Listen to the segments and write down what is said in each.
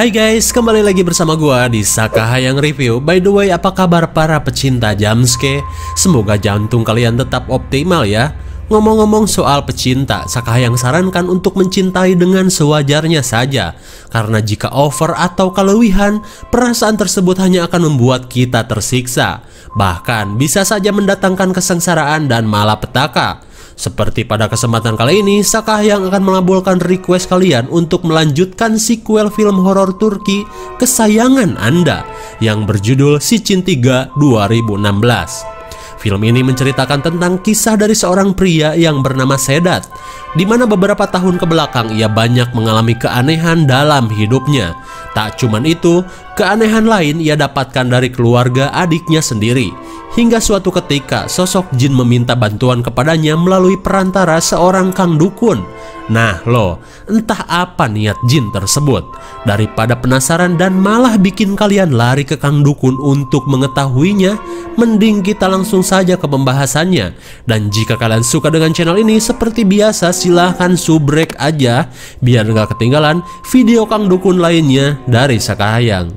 Hai guys, kembali lagi bersama gua di Saka Hayang Review. By the way, apa kabar para pecinta Jamske? Semoga jantung kalian tetap optimal ya. Ngomong-ngomong soal pecinta, Saka Hayang sarankan untuk mencintai dengan sewajarnya saja. Karena jika over atau kelewihan, perasaan tersebut hanya akan membuat kita tersiksa. Bahkan bisa saja mendatangkan kesengsaraan dan malapetaka. Seperti pada kesempatan kali ini, Saka yang akan mengabulkan request kalian untuk melanjutkan sequel film horor Turki kesayangan Anda yang berjudul Sicin 3 2016. Film ini menceritakan tentang kisah dari seorang pria yang bernama Sedat, di mana beberapa tahun ke belakang ia banyak mengalami keanehan dalam hidupnya. Tak cuman itu, keanehan lain ia dapatkan dari keluarga adiknya sendiri Hingga suatu ketika sosok jin meminta bantuan kepadanya melalui perantara seorang kang dukun. Nah lo, entah apa niat jin tersebut. Daripada penasaran dan malah bikin kalian lari ke kang dukun untuk mengetahuinya, mending kita langsung saja ke pembahasannya. Dan jika kalian suka dengan channel ini, seperti biasa silahkan subrek aja biar nggak ketinggalan video kang dukun lainnya dari Sakahayang.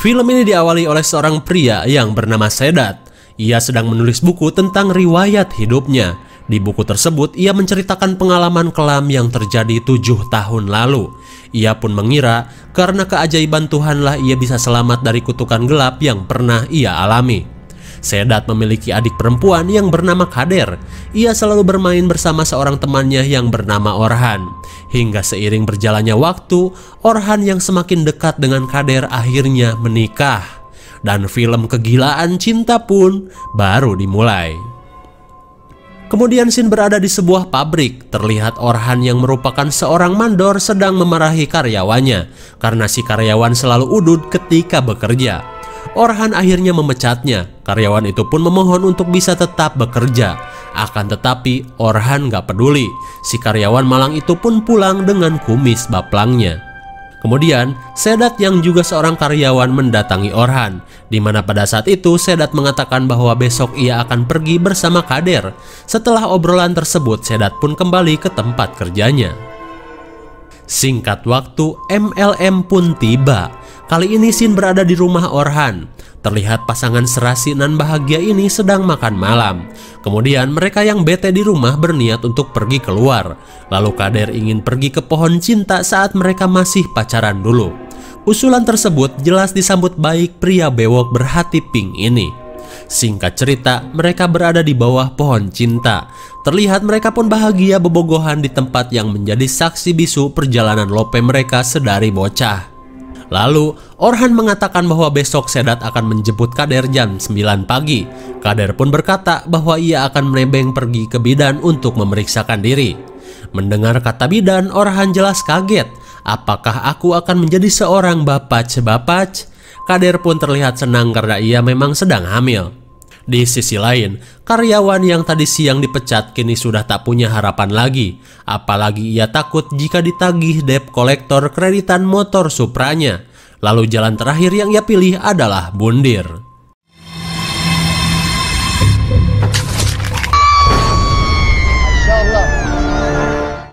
Film ini diawali oleh seorang pria yang bernama Sedat. Ia sedang menulis buku tentang riwayat hidupnya. Di buku tersebut, ia menceritakan pengalaman kelam yang terjadi tujuh tahun lalu. Ia pun mengira karena keajaiban Tuhanlah ia bisa selamat dari kutukan gelap yang pernah ia alami. Sedat memiliki adik perempuan yang bernama Kader. Ia selalu bermain bersama seorang temannya yang bernama Orhan. Hingga seiring berjalannya waktu, Orhan yang semakin dekat dengan Kader akhirnya menikah. Dan film kegilaan cinta pun baru dimulai. Kemudian Sin berada di sebuah pabrik. Terlihat Orhan yang merupakan seorang mandor sedang memarahi karyawannya karena si karyawan selalu udut ketika bekerja. Orhan akhirnya memecatnya. Karyawan itu pun memohon untuk bisa tetap bekerja. Akan tetapi Orhan gak peduli. Si karyawan malang itu pun pulang dengan kumis baplangnya. Kemudian, Sedat yang juga seorang karyawan mendatangi Orhan, di mana pada saat itu Sedat mengatakan bahwa besok ia akan pergi bersama Kader. Setelah obrolan tersebut, Sedat pun kembali ke tempat kerjanya. Singkat waktu, MLM pun tiba. Kali ini Sin berada di rumah Orhan. Terlihat pasangan serasi nan bahagia ini sedang makan malam. Kemudian mereka yang bete di rumah berniat untuk pergi keluar. Lalu Kader ingin pergi ke pohon cinta saat mereka masih pacaran dulu. Usulan tersebut jelas disambut baik pria bewok berhati pink ini. Singkat cerita, mereka berada di bawah pohon cinta. Terlihat mereka pun bahagia bebogohan di tempat yang menjadi saksi bisu perjalanan lope mereka sedari bocah. Lalu, Orhan mengatakan bahwa besok Sedat akan menjemput Kader jam 9 pagi. Kader pun berkata bahwa ia akan menebeng pergi ke bidan untuk memeriksakan diri. Mendengar kata bidan, Orhan jelas kaget. Apakah aku akan menjadi seorang bapac-bapac? Kader pun terlihat senang karena ia memang sedang hamil. Di sisi lain, karyawan yang tadi siang dipecat kini sudah tak punya harapan lagi. Apalagi ia takut jika ditagih debt kolektor kreditan motor Supranya. Lalu jalan terakhir yang ia pilih adalah bundir.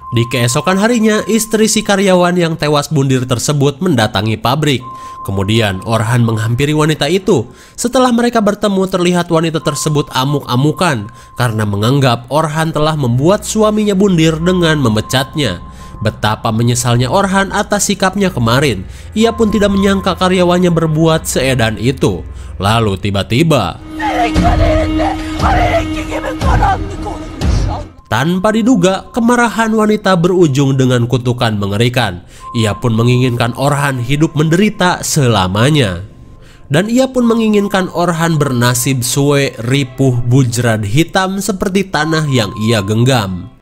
Di keesokan harinya, istri si karyawan yang tewas bundir tersebut mendatangi pabrik. Kemudian Orhan menghampiri wanita itu. Setelah mereka bertemu terlihat wanita tersebut amuk-amukan karena menganggap Orhan telah membuat suaminya bundir dengan memecatnya. Betapa menyesalnya Orhan atas sikapnya kemarin. Ia pun tidak menyangka karyawannya berbuat seedan itu. Lalu tiba-tiba tanpa diduga, kemarahan wanita berujung dengan kutukan mengerikan. Ia pun menginginkan Orhan hidup menderita selamanya. Dan ia pun menginginkan Orhan bernasib suwe, ripuh, bujrad hitam seperti tanah yang ia genggam.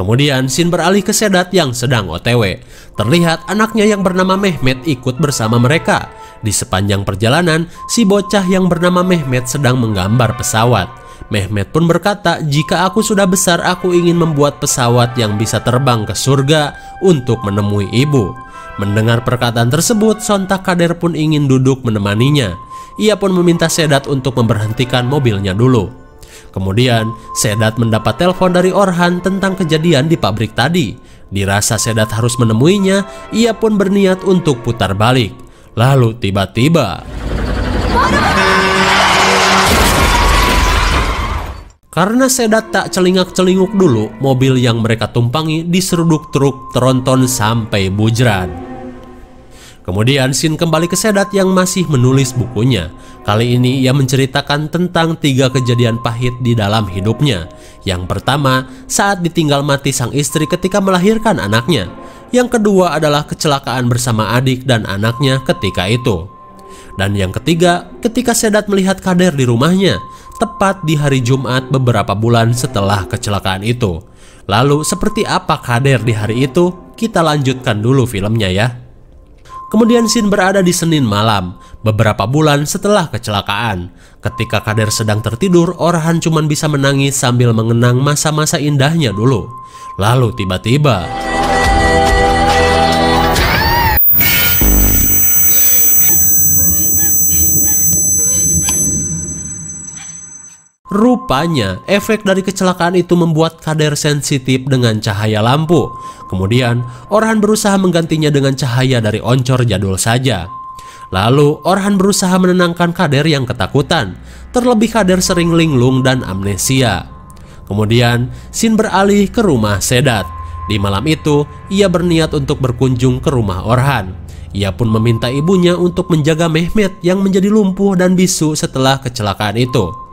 Kemudian Sin beralih ke Sedat yang sedang otw. Terlihat anaknya yang bernama Mehmet ikut bersama mereka. Di sepanjang perjalanan, si bocah yang bernama Mehmet sedang menggambar pesawat. Mehmet pun berkata, jika aku sudah besar aku ingin membuat pesawat yang bisa terbang ke surga untuk menemui ibu. Mendengar perkataan tersebut, sontak Kader pun ingin duduk menemaninya. Ia pun meminta Sedat untuk memberhentikan mobilnya dulu. Kemudian, Sedat mendapat telepon dari Orhan tentang kejadian di pabrik tadi. Dirasa Sedat harus menemuinya, ia pun berniat untuk putar balik. Lalu tiba-tiba... Karena Sedat tak celingak-celinguk dulu, mobil yang mereka tumpangi diseruduk truk tronton sampai bujran. Kemudian Sin kembali ke Sedat yang masih menulis bukunya. Kali ini ia menceritakan tentang tiga kejadian pahit di dalam hidupnya. Yang pertama, saat ditinggal mati sang istri ketika melahirkan anaknya. Yang kedua adalah kecelakaan bersama adik dan anaknya ketika itu. Dan yang ketiga, ketika Sedat melihat Kader di rumahnya, tepat di hari Jumat beberapa bulan setelah kecelakaan itu. Lalu seperti apa Kader di hari itu? Kita lanjutkan dulu filmnya ya. Kemudian Sin berada di Senin malam, beberapa bulan setelah kecelakaan. Ketika Kader sedang tertidur, Orhan cuma bisa menangis sambil mengenang masa-masa indahnya dulu. Lalu tiba-tiba... Rupanya, efek dari kecelakaan itu membuat Kader sensitif dengan cahaya lampu. Kemudian, Orhan berusaha menggantinya dengan cahaya dari oncor jadul saja. Lalu, Orhan berusaha menenangkan Kader yang ketakutan. Terlebih Kader sering linglung dan amnesia. Kemudian, Sin beralih ke rumah Sedat. Di malam itu, ia berniat untuk berkunjung ke rumah Orhan. Ia pun meminta ibunya untuk menjaga Mehmet yang menjadi lumpuh dan bisu setelah kecelakaan itu.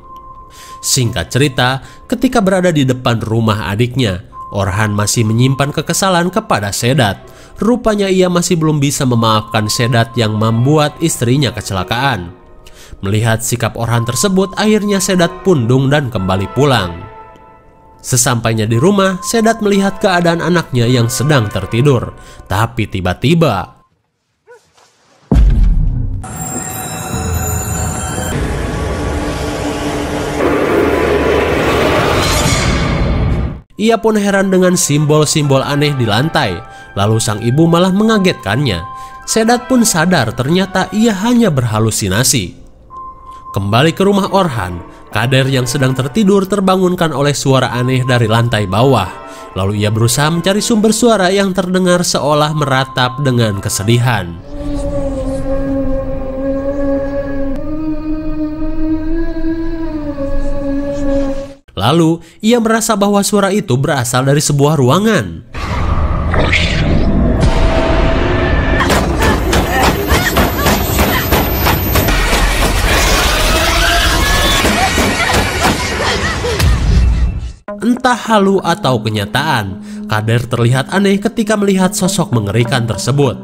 Singkat cerita, ketika berada di depan rumah adiknya, Orhan masih menyimpan kekesalan kepada Sedat. Rupanya ia masih belum bisa memaafkan Sedat yang membuat istrinya kecelakaan. Melihat sikap Orhan tersebut, akhirnya Sedat pundung dan kembali pulang. Sesampainya di rumah, Sedat melihat keadaan anaknya yang sedang tertidur. Tapi tiba-tiba, Ia pun heran dengan simbol-simbol aneh di lantai, lalu sang ibu malah mengagetkannya. Sedat pun sadar ternyata ia hanya berhalusinasi. Kembali ke rumah Orhan, Kader yang sedang tertidur terbangunkan oleh suara aneh dari lantai bawah. Lalu ia berusaha mencari sumber suara yang terdengar seolah meratap dengan kesedihan. Lalu, ia merasa bahwa suara itu berasal dari sebuah ruangan. Entah halu atau kenyataan, Kader terlihat aneh ketika melihat sosok mengerikan tersebut.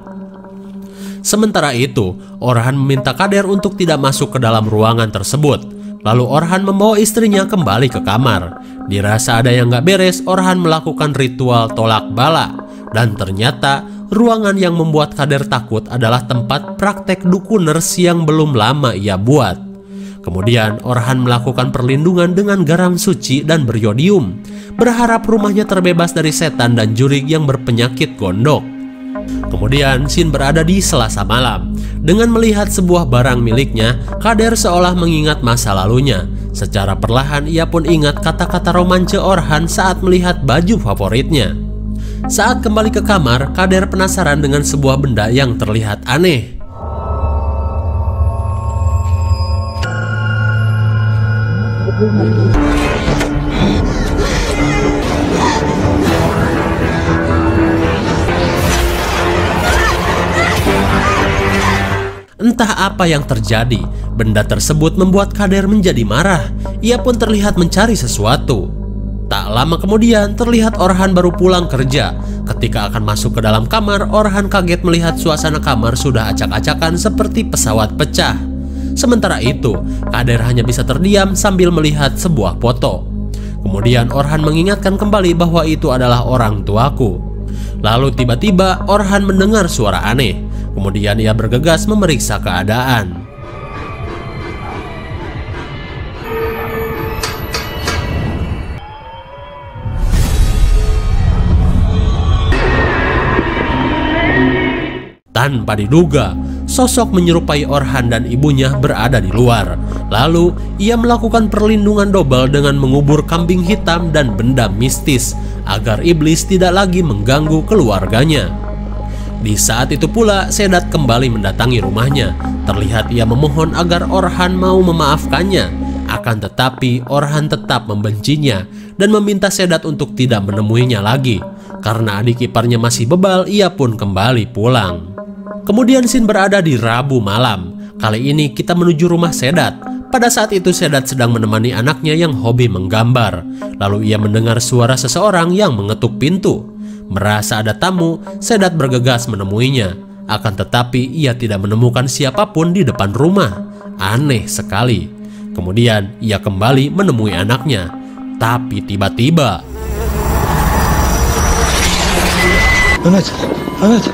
Sementara itu, Orhan meminta Kader untuk tidak masuk ke dalam ruangan tersebut Lalu Orhan membawa istrinya kembali ke kamar. Dirasa ada yang gak beres, Orhan melakukan ritual tolak bala. Dan ternyata ruangan yang membuat Kader takut adalah tempat praktek dukuners yang belum lama ia buat. Kemudian Orhan melakukan perlindungan dengan garam suci dan beriodium, berharap rumahnya terbebas dari setan dan jurig yang berpenyakit gondok. Kemudian Shin berada di selasa malam. Dengan melihat sebuah barang miliknya, Kader seolah mengingat masa lalunya. Secara perlahan ia pun ingat kata-kata romance Orhan saat melihat baju favoritnya. Saat kembali ke kamar, Kader penasaran dengan sebuah benda yang terlihat aneh. Entah apa yang terjadi, benda tersebut membuat Kader menjadi marah. Ia pun terlihat mencari sesuatu. Tak lama kemudian, terlihat Orhan baru pulang kerja. Ketika akan masuk ke dalam kamar, Orhan kaget melihat suasana kamar sudah acak-acakan seperti pesawat pecah. Sementara itu, Kader hanya bisa terdiam sambil melihat sebuah foto. Kemudian Orhan mengingatkan kembali bahwa itu adalah orang tuaku. Lalu tiba-tiba Orhan mendengar suara aneh. Kemudian ia bergegas memeriksa keadaan. Tanpa diduga, sosok menyerupai Orhan dan ibunya berada di luar. Lalu, ia melakukan perlindungan double dengan mengubur kambing hitam dan benda mistis agar iblis tidak lagi mengganggu keluarganya. Di saat itu pula, Sedat kembali mendatangi rumahnya. Terlihat ia memohon agar Orhan mau memaafkannya. Akan tetapi, Orhan tetap membencinya dan meminta Sedat untuk tidak menemuinya lagi. Karena adik iparnya masih bebal, ia pun kembali pulang. Kemudian Sin berada di Rabu malam. Kali ini kita menuju rumah Sedat. Pada saat itu Sedat sedang menemani anaknya yang hobi menggambar. Lalu ia mendengar suara seseorang yang mengetuk pintu. Merasa ada tamu, Sedat bergegas menemuinya. Akan tetapi ia tidak menemukan siapa pun di depan rumah. Aneh sekali. Kemudian ia kembali menemui anaknya. Tapi tiba-tiba... Ahmet, Ahmet.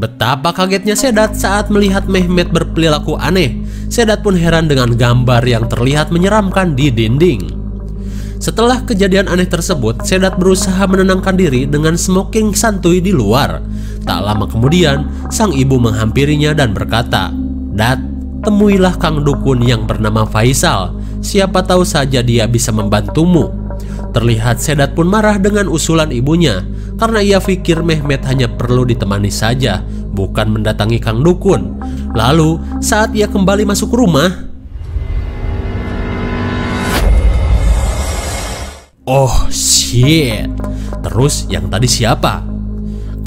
Betapa kagetnya Sedat saat melihat Mehmet berperilaku aneh. Sedat pun heran dengan gambar yang terlihat menyeramkan di dinding. Setelah kejadian aneh tersebut, Sedat berusaha menenangkan diri dengan smoking santuy di luar. Tak lama kemudian, sang ibu menghampirinya dan berkata, Dat, temuilah Kang Dukun yang bernama Faisal. Siapa tahu saja dia bisa membantumu. Terlihat Sedat pun marah dengan usulan ibunya karena ia pikir Mehmet hanya perlu ditemani saja, bukan mendatangi Kang Dukun. Lalu, saat ia kembali masuk rumah, Oh shit, terus yang tadi siapa?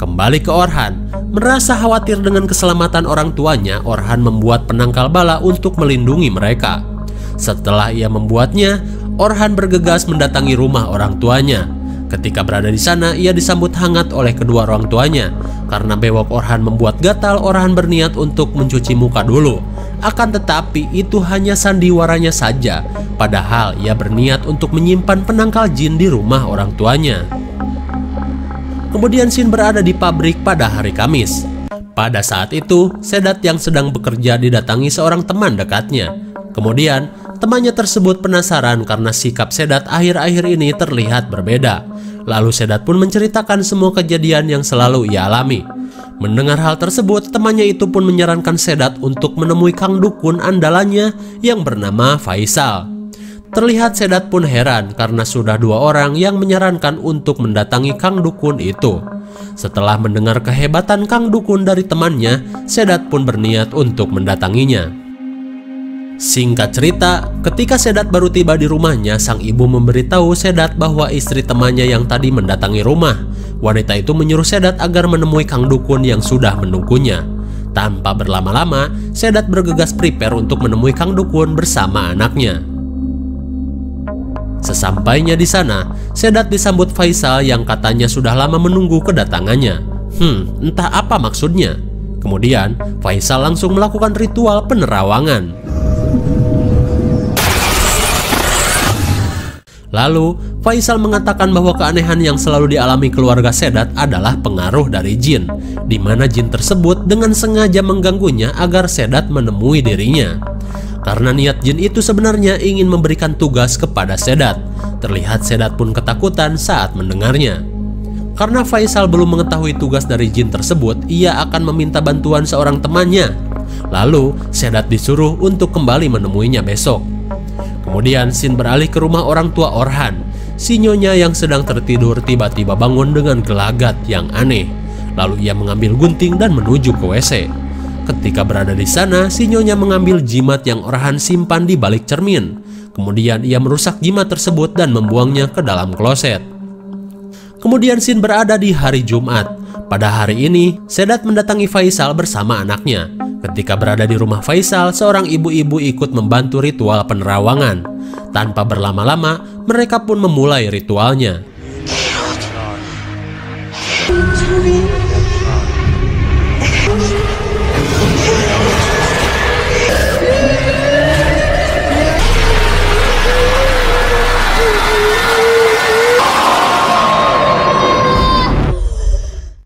Kembali ke Orhan, merasa khawatir dengan keselamatan orang tuanya, Orhan membuat penangkal bala untuk melindungi mereka. Setelah ia membuatnya, Orhan bergegas mendatangi rumah orang tuanya. Ketika berada di sana, ia disambut hangat oleh kedua orang tuanya. Karena bewok Orhan membuat gatal, Orhan berniat untuk mencuci muka dulu. Akan tetapi itu hanya sandiwaranya saja, padahal ia berniat untuk menyimpan penangkal jin di rumah orang tuanya. Kemudian Sin berada di pabrik pada hari Kamis. Pada saat itu, Sedat yang sedang bekerja didatangi seorang teman dekatnya. Kemudian, temannya tersebut penasaran karena sikap Sedat akhir-akhir ini terlihat berbeda. Lalu Sedat pun menceritakan semua kejadian yang selalu ia alami. Mendengar hal tersebut, temannya itu pun menyarankan Sedat untuk menemui Kang Dukun andalannya yang bernama Faisal. Terlihat Sedat pun heran karena sudah dua orang yang menyarankan untuk mendatangi Kang Dukun itu. Setelah mendengar kehebatan Kang Dukun dari temannya, Sedat pun berniat untuk mendatanginya. Singkat cerita, ketika Sedat baru tiba di rumahnya, sang ibu memberitahu Sedat bahwa istri temannya yang tadi mendatangi rumah. Wanita itu menyuruh Sedat agar menemui Kang Dukun yang sudah menunggunya. Tanpa berlama-lama, Sedat bergegas prepare untuk menemui Kang Dukun bersama anaknya. Sesampainya di sana, Sedat disambut Faisal yang katanya sudah lama menunggu kedatangannya. Hmm, entah apa maksudnya. Kemudian, Faisal langsung melakukan ritual penerawangan. Lalu, Faisal mengatakan bahwa keanehan yang selalu dialami keluarga Sedat adalah pengaruh dari jin, di mana jin tersebut dengan sengaja mengganggunya agar Sedat menemui dirinya. Karena niat jin itu sebenarnya ingin memberikan tugas kepada Sedat. Terlihat Sedat pun ketakutan saat mendengarnya. Karena Faisal belum mengetahui tugas dari jin tersebut, ia akan meminta bantuan seorang temannya. Lalu, Sedat disuruh untuk kembali menemuinya besok. Kemudian Sin beralih ke rumah orang tua Orhan. Sinyonya yang sedang tertidur tiba-tiba bangun dengan gelagat yang aneh. Lalu ia mengambil gunting dan menuju ke WC. Ketika berada di sana, Sinyonya mengambil jimat yang Orhan simpan di balik cermin. Kemudian ia merusak jimat tersebut dan membuangnya ke dalam kloset. Kemudian Sin berada di hari Jumat. Pada hari ini, Sedat mendatangi Faisal bersama anaknya. Ketika berada di rumah Faisal, seorang ibu-ibu ikut membantu ritual penerawangan. Tanpa berlama-lama, mereka pun memulai ritualnya.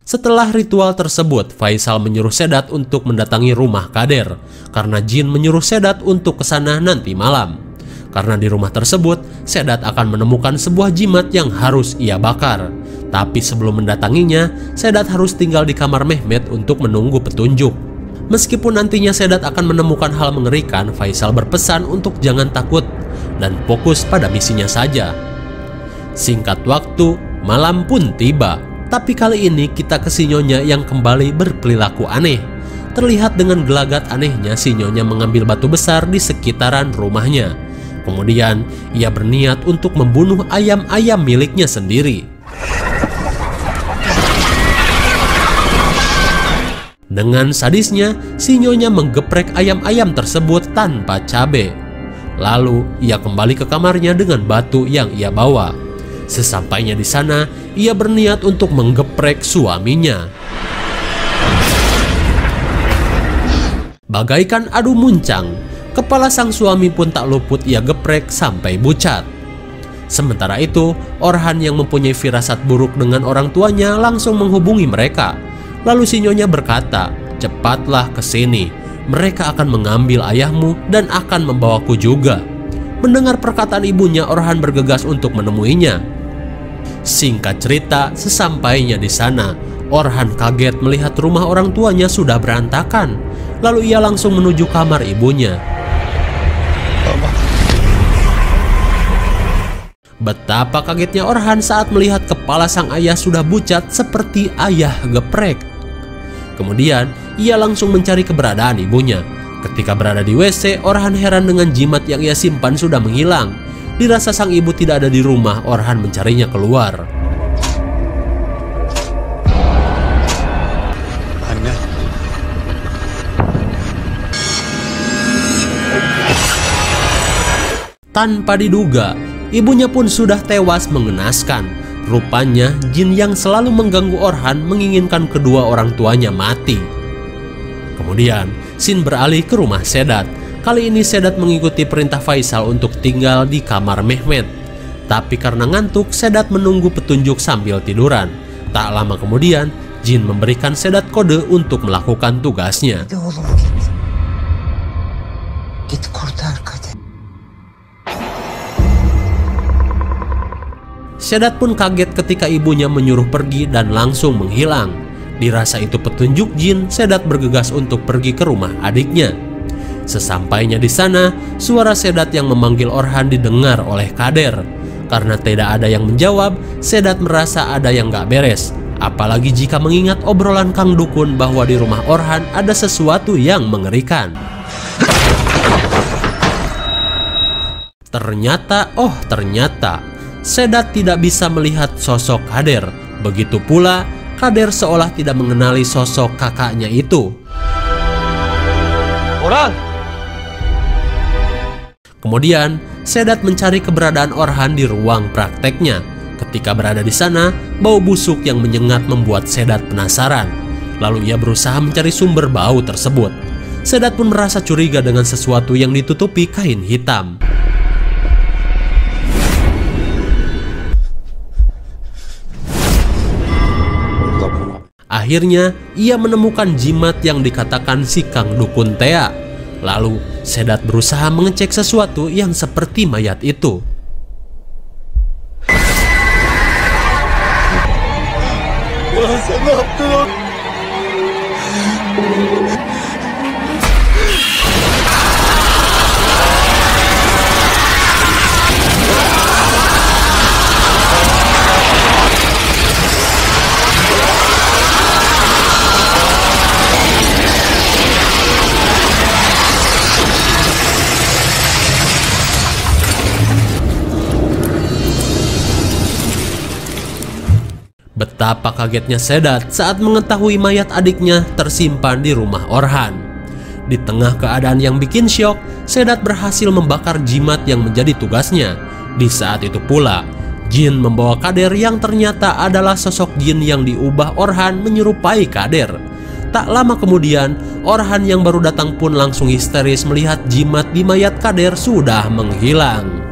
Setelah ritual tersebut, Faisal menyuruh Sedat untuk mendatangi rumah Kader karena Jin menyuruh Sedat untuk ke sana nanti malam. Karena di rumah tersebut, Sedat akan menemukan sebuah jimat yang harus ia bakar. Tapi sebelum mendatanginya, Sedat harus tinggal di kamar Mehmet untuk menunggu petunjuk. Meskipun nantinya Sedat akan menemukan hal mengerikan, Faisal berpesan untuk jangan takut dan fokus pada misinya saja. Singkat waktu, malam pun tiba. Tapi kali ini kita ke sinyonya yang kembali berperilaku aneh. Terlihat dengan gelagat anehnya sinyonya mengambil batu besar di sekitaran rumahnya. Kemudian ia berniat untuk membunuh ayam-ayam miliknya sendiri. Dengan sadisnya, sinyonya menggeprek ayam-ayam tersebut tanpa cabai. Lalu ia kembali ke kamarnya dengan batu yang ia bawa. Sesampainya di sana, ia berniat untuk menggeprek suaminya. Bagaikan adu muncang, kepala sang suami pun tak luput ia geprek sampai bucat. Sementara itu, Orhan yang mempunyai firasat buruk dengan orang tuanya langsung menghubungi mereka. Lalu sinyonya berkata, cepatlah ke sini, mereka akan mengambil ayahmu dan akan membawaku juga. Mendengar perkataan ibunya, Orhan bergegas untuk menemuinya. Singkat cerita, sesampainya di sana, Orhan kaget melihat rumah orang tuanya sudah berantakan. Lalu ia langsung menuju kamar ibunya. Betapa kagetnya Orhan saat melihat kepala sang ayah sudah bucat seperti ayah geprek. Kemudian, ia langsung mencari keberadaan ibunya. Ketika berada di WC, Orhan heran dengan jimat yang ia simpan sudah menghilang. Dirasa sang ibu tidak ada di rumah, Orhan mencarinya keluar. Tanpa diduga, ibunya pun sudah tewas mengenaskan. Rupanya jin yang selalu mengganggu Orhan menginginkan kedua orang tuanya mati. Kemudian, Sin beralih ke rumah Sedat. Kali ini Sedat mengikuti perintah Faisal untuk tinggal di kamar Mehmet. Tapi karena ngantuk, Sedat menunggu petunjuk sambil tiduran. Tak lama kemudian, Jin memberikan Sedat kode untuk melakukan tugasnya. Kader. Sedat pun kaget ketika ibunya menyuruh pergi dan langsung menghilang. Dirasa itu petunjuk jin, Sedat bergegas untuk pergi ke rumah adiknya. Sesampainya di sana, suara Sedat yang memanggil Orhan didengar oleh Kader. Karena tidak ada yang menjawab, Sedat merasa ada yang gak beres. Apalagi jika mengingat obrolan Kang Dukun bahwa di rumah Orhan ada sesuatu yang mengerikan. Ternyata, oh ternyata, Sedat tidak bisa melihat sosok Kader. Begitu pula, Kader seolah tidak mengenali sosok kakaknya itu. Orhan! Kemudian, Sedat mencari keberadaan Orhan di ruang prakteknya. Ketika berada di sana, bau busuk yang menyengat membuat Sedat penasaran. Lalu ia berusaha mencari sumber bau tersebut. Sedat pun merasa curiga dengan sesuatu yang ditutupi kain hitam. Akhirnya, ia menemukan jimat yang dikatakan si Kang Dukun Tea. Lalu, Sedat berusaha mengecek sesuatu yang seperti mayat itu. Betapa kagetnya Sedat saat mengetahui mayat adiknya tersimpan di rumah Orhan. Di tengah keadaan yang bikin syok, Sedat berhasil membakar jimat yang menjadi tugasnya. Di saat itu pula, Jin membawa Kader yang ternyata adalah sosok Jin yang diubah Orhan menyerupai Kader. Tak lama kemudian, Orhan yang baru datang pun langsung histeris melihat jimat di mayat Kader sudah menghilang.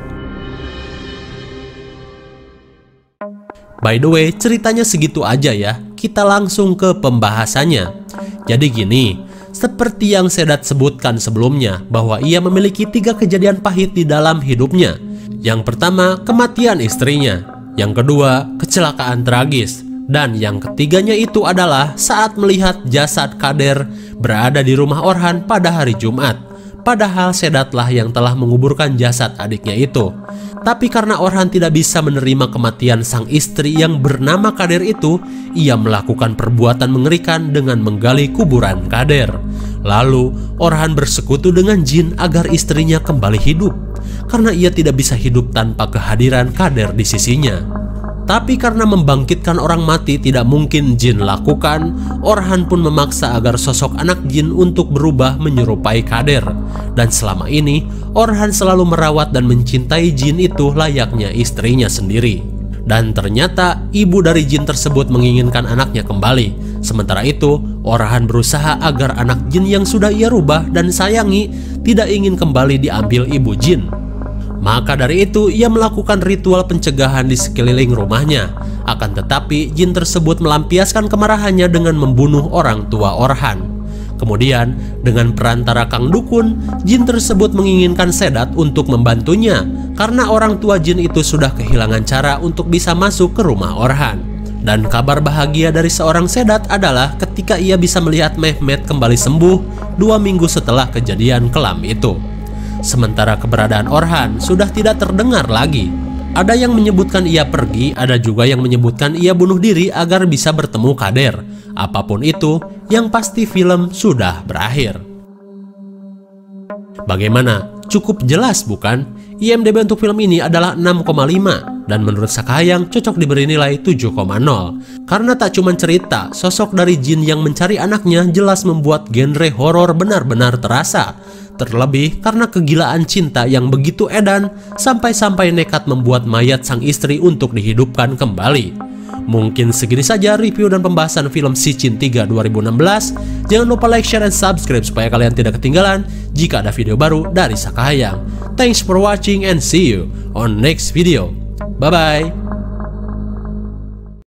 By the way, ceritanya segitu aja ya. Kita langsung ke pembahasannya. Jadi gini, Seperti yang Sedat sebutkan sebelumnya bahwa ia memiliki tiga kejadian pahit di dalam hidupnya. Yang pertama, kematian istrinya. Yang kedua, kecelakaan tragis. Dan yang ketiganya itu adalah saat melihat jasad Kader berada di rumah Orhan pada hari Jumat. Padahal Sedatlah yang telah menguburkan jasad adiknya itu. Tapi karena Orhan tidak bisa menerima kematian sang istri yang bernama Kader itu, ia melakukan perbuatan mengerikan dengan menggali kuburan Kader. Lalu, Orhan bersekutu dengan jin agar istrinya kembali hidup, karena ia tidak bisa hidup tanpa kehadiran Kader di sisinya. Tapi karena membangkitkan orang mati tidak mungkin jin lakukan, Orhan pun memaksa agar sosok anak jin untuk berubah menyerupai Kader. Dan selama ini, Orhan selalu merawat dan mencintai jin itu layaknya istrinya sendiri. Dan ternyata ibu dari jin tersebut menginginkan anaknya kembali. Sementara itu, Orhan berusaha agar anak jin yang sudah ia rubah dan sayangi tidak ingin kembali diambil ibu jin. Maka dari itu ia melakukan ritual pencegahan di sekeliling rumahnya. Akan tetapi jin tersebut melampiaskan kemarahannya dengan membunuh orang tua Orhan. Kemudian dengan perantara Kang Dukun, jin tersebut menginginkan Sedat untuk membantunya karena orang tua jin itu sudah kehilangan cara untuk bisa masuk ke rumah Orhan. Dan kabar bahagia dari seorang Sedat adalah ketika ia bisa melihat Mehmet kembali sembuh dua minggu setelah kejadian kelam itu. Sementara keberadaan Orhan sudah tidak terdengar lagi. Ada yang menyebutkan ia pergi, ada juga yang menyebutkan ia bunuh diri agar bisa bertemu Kader. Apa pun itu, yang pasti film sudah berakhir. Bagaimana? Cukup jelas bukan? IMDb untuk film ini adalah 6,5 dan menurut Sakayang cocok diberi nilai 7,0 karena tak cuma cerita, sosok dari Jin yang mencari anaknya jelas membuat genre horor benar-benar terasa Terlebih karena kegilaan cinta yang begitu edan sampai-sampai nekat membuat mayat sang istri untuk dihidupkan kembali. Mungkin segini saja review dan pembahasan film Sicin 3 2016. Jangan lupa like, share, dan subscribe supaya kalian tidak ketinggalan jika ada video baru dari Sakahayang. Thanks for watching and see you on next video. Bye-bye.